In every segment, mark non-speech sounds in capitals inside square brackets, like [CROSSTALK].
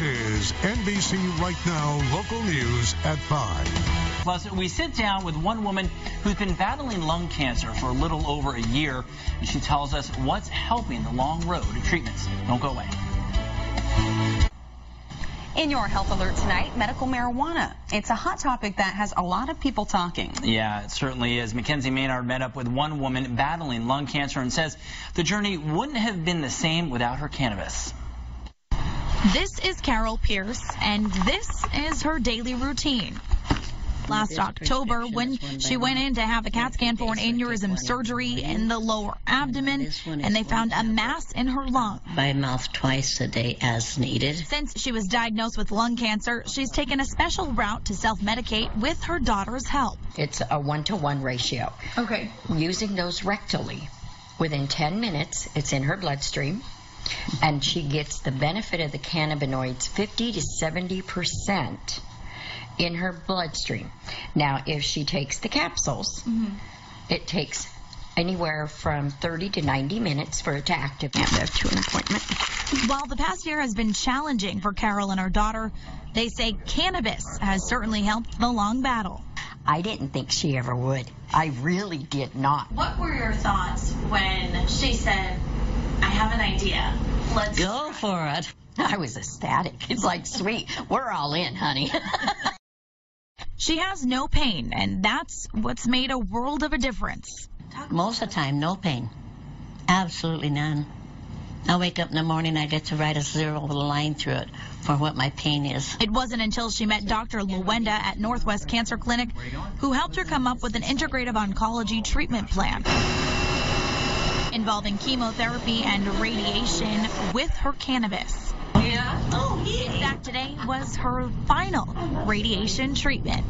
is NBC Right Now local news at 5. Plus, we sit down with one woman who's been battling lung cancer for a little over a year, and she tells us what's helping the long road to treatments. Don't go away. In your health alert tonight, medical marijuana. It's a hot topic that has a lot of people talking. Yeah, it certainly is. Mackenzie Maynard met up with one woman battling lung cancer and says the journey wouldn't have been the same without her cannabis. This is Carol Pierce, and this is her daily routine. Last October, when she went in to have a CAT scan for an aneurysm surgery in the lower abdomen, and they found a mass in her lung. By mouth twice a day as needed. Since she was diagnosed with lung cancer, she's taken a special route to self-medicate with her daughter's help. It's a one-to-one ratio. Okay. Using those rectally, within 10 minutes, it's in her bloodstream and she gets the benefit of the cannabinoids 50 to 70 percent in her bloodstream. Now, if she takes the capsules, mm-hmm. it takes anywhere from 30 to 90 minutes for it to activate to an appointment. While the past year has been challenging for Carol and her daughter, they say cannabis has certainly helped the long battle. I didn't think she ever would. I really did not. What were your thoughts when she said, I have an idea. Let's go for it. I was ecstatic. It's like, sweet, we're all in, honey. [LAUGHS] she has no pain, and that's what's made a world of a difference. Most of the time, no pain. Absolutely none. I wake up in the morning, I get to write a zero with a line through it for what my pain is. It wasn't until she met Dr. Lawenda at Northwest Cancer Clinic who helped her come up with an integrative oncology treatment plan involving chemotherapy and radiation with her cannabis. Yeah. Oh, yeah. In fact, today was her final radiation treatment.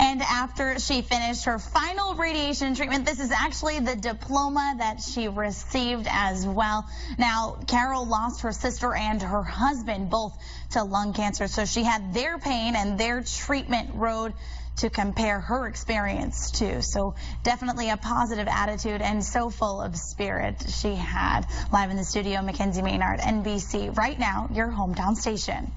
And after she finished her final radiation treatment, this is actually the diploma that she received as well. Now, Carol lost her sister and her husband both to lung cancer, so she had their pain and their treatment road to compare her experience to. So definitely a positive attitude and so full of spirit she had. Live in the studio, Mackenzie Maynard, NBC. Right now, your hometown station.